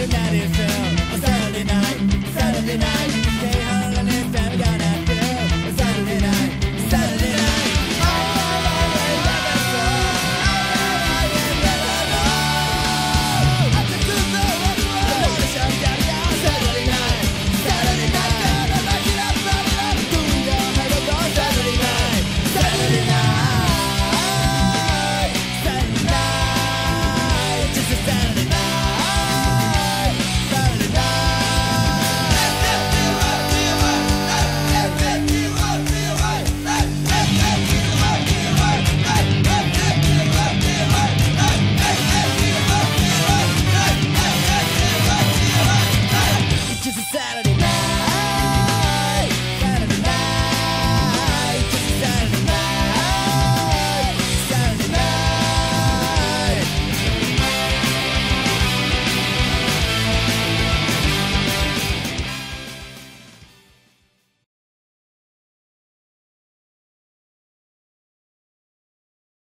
Everybody's